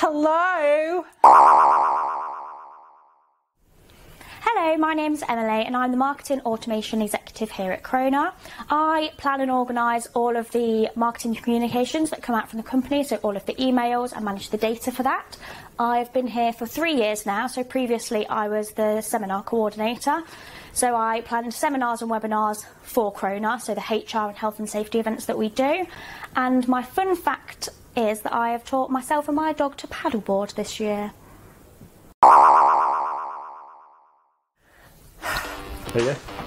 Hello. Hello, my name's Emily and I'm the Marketing Automation Executive here at Croner. I plan and organise all of the marketing communications that come out from the company, so all of the emails, I manage the data for that. I've been here for three years now, so previously I was the seminar coordinator. So I plan seminars and webinars for Croner, so the HR and health and safety events that we do. And my fun fact is that I have taught myself and my dog to paddleboard this year. There you go.